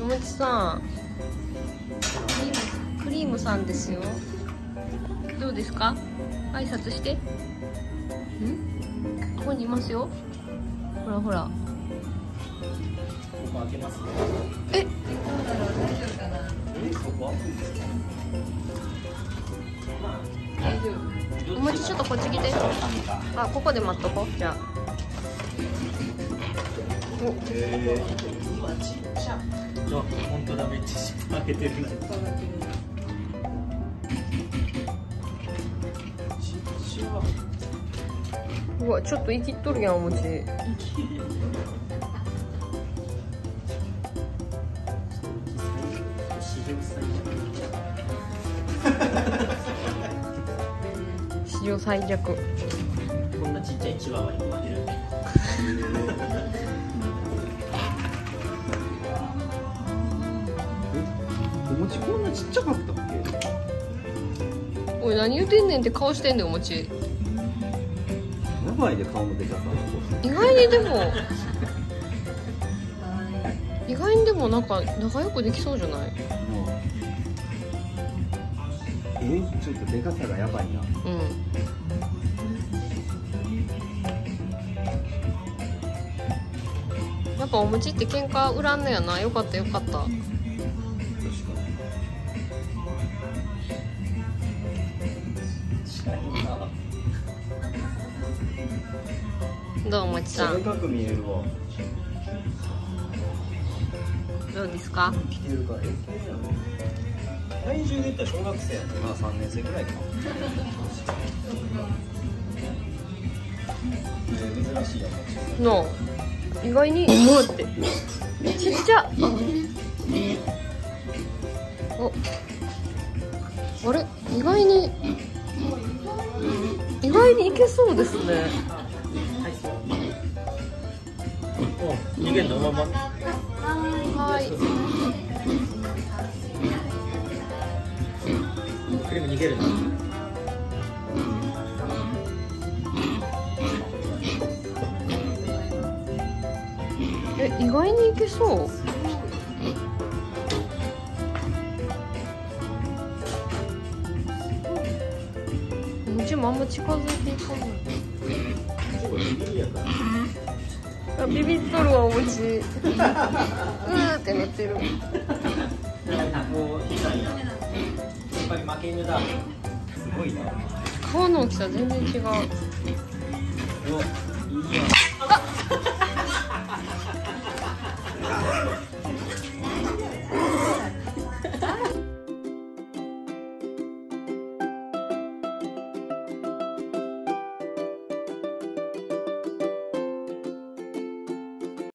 おもちさんクリームクリームさんですよ。どうですか？挨拶して。ん？ここにいますよ。ほらほら。ここ開けますえ？えそこ？おもちちょっとこっち来て。あここで待っとこう。じゃあ。おへえうわちっちゃあ本当だめっちゃ開けてるなうわちょっと生きっとるやんおもち史上最史上最弱。弱こんなちっちゃいチワワに生まれ餅こんなちっちゃかったっおい何言うてんねんって顔してんねんおもちけやばいで顔のでかさ意外にでも意外にでもなんか仲良くできそうじゃない？えちょっとでかさがやばいな。うん。やっぱお餅って喧嘩売らんのやな。よかったよかったどうおもちさん？でかく見えるわどうですか？来てるからえ体重で言ったら小学生やねまあ3年生ぐらいか珍しいやつの。意外にもうって。ちっちゃ。お。あれ？意外に意外にいけそうですね。お逃げんの？まま？はい。クリーム逃げるの？え意外にいけそうちろんあんま近づいていかない。あビビっとるわお餅。うーってなってる。ややっぱり負け犬だ。すごいな。顔の大きさ全然違う